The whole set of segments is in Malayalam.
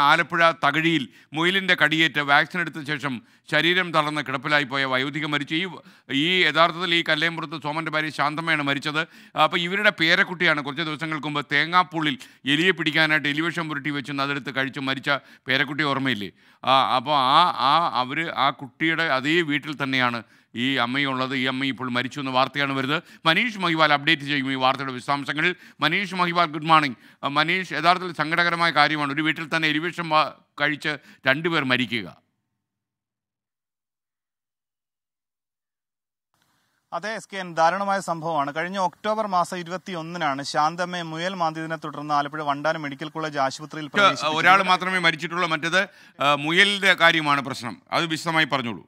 ആലപ്പുഴ തകഴിയിൽ മുയിലിന്റെ കടിയേറ്റ് വാക്സിൻ എടുത്ത ശേഷം ശരീരം തളർന്ന് കിടപ്പിലായി പോയ വയോധിക മരിച്ചു. ഈ ഈ യഥാർത്ഥത്തിൽ ഈ കല്ലേമ്പുറത്ത് സോമന്റെ ഭാര്യ ശാന്തമ്മയാണ് മരിച്ചത്. അപ്പോൾ ഇവരുടെ പേരക്കുട്ടിയാണ് കുറച്ച് ദിവസങ്ങൾക്ക് മുമ്പ് തേങ്ങാപ്പുള്ളിൽ എലിയെ പിടിക്കാനായിട്ട് എലിവിഷൻ പുരട്ടി വെച്ച് അതെടുത്ത് കഴിച്ച് മരിച്ച പേരക്കുട്ടി ഓർമ്മയില്ലേ? അപ്പോൾ ആ ആ അവർ ആ കുട്ടിയുടെ അതേ വീട്ടിൽ തന്നെയാണ് ഈ അമ്മയുള്ളത് ഈ അമ്മ ഇപ്പോൾ മരിച്ചു എന്ന വാർത്തയാണ് വരുന്നത്. മനീഷ് മഹിവാൽ അപ്ഡേറ്റ് ചെയ്യും ഈ വാർത്തയുടെ വിശദാംശങ്ങളിൽ. മനീഷ് മഹിവാൽ ഗുഡ് മോർണിംഗ് മനീഷ് യഥാർത്ഥത്തിൽ സങ്കടകരമായ കാര്യമാണ്. ഒരു വീട്ടിൽ തന്നെ എരിവിഷം കഴിച്ച് രണ്ടുപേർ മരിക്കുക. അതെ എസ് കെ എൻ ദാരുണമായ സംഭവമാണ്. കഴിഞ്ഞ ഒക്ടോബർ മാസം ഇരുപത്തി ഒന്നിനാണ് ശാന്തമ്മയെ മുയൽ മാന്തിയതിനെ തുടർന്ന് ആലപ്പുഴ വണ്ടാനം മെഡിക്കൽ കോളേജ് ആശുപത്രിയിൽ. ഒരാൾ മാത്രമേ മരിച്ചിട്ടുള്ളൂ. മറ്റേത് മുയലിന്റെ കാര്യമാണ് പ്രശ്നം. അത് വിശദമായി പറഞ്ഞോളൂ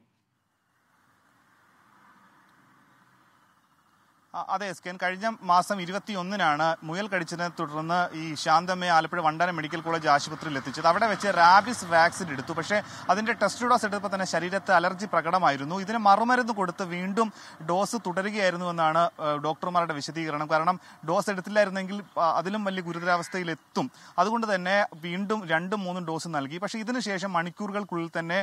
ആ, അതെ എസ് കെ കഴിഞ്ഞ മാസം ഇരുപത്തി ഒന്നിനാണ് മുയൽ കടിച്ചതിനെ തുടർന്ന് ഈ ശാന്തമ്മയെ ആലപ്പുഴ വണ്ടാനം മെഡിക്കൽ കോളേജ് ആശുപത്രിയിൽ എത്തിച്ചത്. അവിടെ വെച്ച് റാബിസ് വാക്സിൻ എടുത്തു. പക്ഷേ അതിന്റെ ടെസ്റ്റ് ഡോസ് എടുത്തപ്പോൾ തന്നെ ശരീരത്തെ അലർജി പ്രകടമായിരുന്നു. ഇതിന് മറുമരുന്ന് കൊടുത്ത് വീണ്ടും ഡോസ് തുടരുകയായിരുന്നു എന്നാണ് ഡോക്ടർമാരുടെ വിശദീകരണം. കാരണം ഡോസ് എടുത്തില്ലായിരുന്നെങ്കിൽ അതിലും വലിയ ഗുരുതരാവസ്ഥയിൽ എത്തും. അതുകൊണ്ട് തന്നെ വീണ്ടും രണ്ടും മൂന്നും ഡോസ് നൽകി. പക്ഷേ ഇതിനുശേഷം മണിക്കൂറുകൾക്കുള്ളിൽ തന്നെ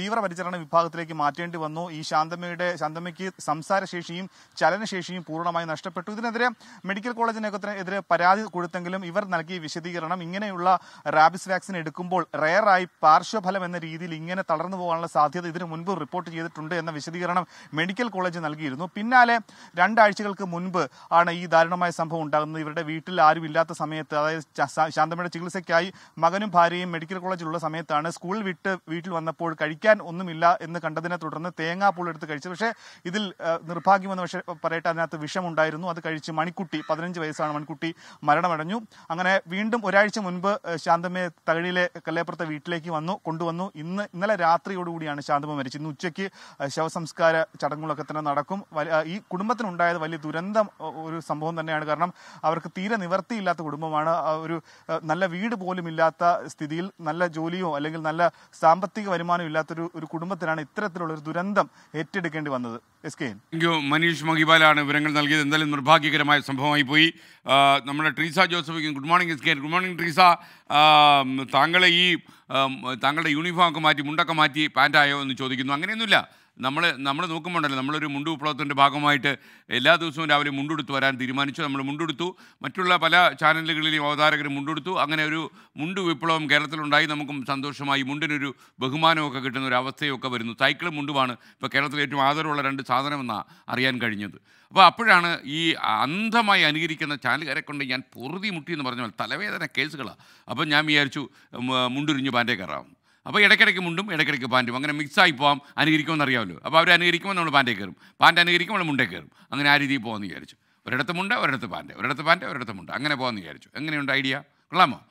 തീവ്രപരിചരണ വിഭാഗത്തിലേക്ക് മാറ്റേണ്ടി വന്നു. ഈ ശാന്തമ്മയുടെ ശാന്തമ്മയ്ക്ക് സംസാരശേഷിയും ചലനശേഷിയും പൂർണമായി നഷ്ടപ്പെട്ടു. ഇതിനെതിരെ മെഡിക്കൽ കോളേജിനെതിരെ എതിരെ പരാതി കൊടുത്തെങ്കിലും ഇവർ നൽകിയ വിശദീകരണം ഇങ്ങനെയുള്ള റാബിസ് വാക്സിൻ എടുക്കുമ്പോൾ റെയറായി പാർശ്വഫലം എന്ന രീതിയിൽ ഇങ്ങനെ തളർന്നു പോകാനുള്ള സാധ്യത ഇതിനു മുൻപ് റിപ്പോർട്ട് ചെയ്തിട്ടുണ്ട് എന്ന വിശദീകരണം മെഡിക്കൽ കോളേജ് നൽകിയിരുന്നു. പിന്നാലെ രണ്ടാഴ്ചകൾക്ക് മുൻപ് ആണ് ഈ ദാരുണമായ സംഭവം ഉണ്ടാകുന്നത്. ഇവരുടെ വീട്ടിൽ ആരും ഇല്ലാത്ത സമയത്ത് അതായത് ശാന്തമ്മയുടെ ചികിത്സയ്ക്കായി മകനും ഭാര്യയും മെഡിക്കൽ കോളേജിലുള്ള സമയത്താണ് സ്കൂൾ വിട്ട് വീട്ടിൽ വന്നപ്പോൾ കഴിക്കാൻ ഒന്നുമില്ല എന്ന് കണ്ടതിനെ തുടർന്ന് തേങ്ങാപ്പൂൾ എടുത്ത് കഴിച്ചത്. പക്ഷേ ഇതിൽ നിർഭാഗ്യമെന്ന് പക്ഷേ പറയട്ടെ അതിനകത്ത് വിഷമുണ്ടായിരുന്നു. അത് കഴിച്ച് മണിക്കുട്ടി പതിനഞ്ച് വയസ്സാണ് മണിക്കുട്ടി മരണമടഞ്ഞു. അങ്ങനെ വീണ്ടും ഒരാഴ്ച മുൻപ് ശാന്തമ്മയെ തകഴിയിലെ കല്ലേപ്പുറത്തെ വീട്ടിലേക്ക് വന്നു കൊണ്ടുവന്നു. ഇന്ന് ഇന്നലെ രാത്രിയോടുകൂടിയാണ് ശാന്തമ്മ മരിച്ചത്. ഇന്ന് ഉച്ചയ്ക്ക് ശവസംസ്കാര ചടങ്ങുകളൊക്കെ തന്നെ നടക്കും. ഈ കുടുംബത്തിനുണ്ടായത് വലിയ ദുരന്തം ഒരു സംഭവം തന്നെയാണ്. കാരണം അവർക്ക് തീരെ നിവർത്തിയില്ലാത്ത കുടുംബമാണ്. ഒരു നല്ല വീട് പോലും ഇല്ലാത്ത സ്ഥിതിയിൽ നല്ല ജോലിയോ അല്ലെങ്കിൽ നല്ല സാമ്പത്തിക വരുമാനം ഇല്ലാത്തൊരു ഒരു കുടുംബത്തിനാണ് ഇത്തരത്തിലുള്ള ഒരു ദുരന്തം ഏറ്റെടുക്കേണ്ടി വന്നത്. മനീഷ് മഹിബാലാണ് വിവരങ്ങൾ നൽകിയത് എന്തായാലും നിർഭാഗ്യകരമായ സംഭവമായി പോയി. നമ്മുടെ Treesa ജോസഫിക്കും good morning S K. Good morning Treesa. താങ്കളെ ഈ താങ്കളുടെ യൂണിഫോം ഒക്കെ മാറ്റി മുണ്ടൊക്കെ മാറ്റി പാന്റായോ എന്ന് ചോദിക്കുന്നു. അങ്ങനെയൊന്നുമില്ല. നമ്മൾ നമ്മൾ നോക്കുമ്പോണ്ടല്ലോ നമ്മളൊരു മുണ്ടു വിപ്ലവത്തിന്റെ ഭാഗമായിട്ട് എല്ലാ ദിവസവും രാവിലെ മുണ്ടെടുത്ത് വരാൻ തീരുമാനിച്ചു. നമ്മൾ മുണ്ടെടുത്തു. മറ്റുള്ള പല ചാനലുകളിലെയും അവതാരകർ മുണ്ടെടുത്തു. അങ്ങനെ ഒരു മുണ്ടു വിപ്ലവം കേരളത്തിലുണ്ടായി. നമുക്കും സന്തോഷമായി. മുണ്ടിനൊരു ബഹുമാനമൊക്കെ കിട്ടുന്ന ഒരു അവസ്ഥയൊക്കെ വരുന്നു. സൈക്കിളും മുണ്ടുമാണ് ഇപ്പോൾ കേരളത്തിൽ ഏറ്റവും ആദരവുള്ള രണ്ട് സാധനമെന്നാണ് അറിയാൻ കഴിഞ്ഞത്. അപ്പോൾ അപ്പോഴാണ് ഈ അന്ധമായി അനുകരിക്കുന്ന ചാനലുകാരെ കൊണ്ട് ഞാൻ പൊറുതി മുട്ടി എന്ന് പറഞ്ഞാൽ തലവേദന കേസുകളാണ് അപ്പോൾ ഞാൻ വിചാരിച്ചു മുണ്ടുരിഞ്ഞു പാന്റേ കയറാം. അപ്പോൾ ഇടയ്ക്കിടയ്ക്ക് മുണ്ടും ഇടയ്ക്കിടയ്ക്ക് പാന്റും അങ്ങനെ മിക്സായി പോകാം അനുകരിക്കുമെന്ന് അറിയാമല്ലോ. അപ്പോൾ അവർ അനുകരിക്കുമ്പോൾ നമ്മൾ പാന്റേ കയറും. പാന്റ് അനുകരിക്കുമ്പോൾ നമ്മൾ മുണ്ടേ കയറും. അങ്ങനെ ആ രീതിയിൽ പോകാമെന്ന് വിചാരിച്ചു. ഒരിടത്ത് മുണ്ട് ഒരിടത്ത് പാന്റ് ഒരിടത്ത് പാന്റ് ഒരിടത്ത് മുണ്ട്. അങ്ങനെ പോകാമെന്ന് വിചാരിച്ചു. എങ്ങനെയുണ്ട് ഐഡിയ? കൊള്ളാമോ?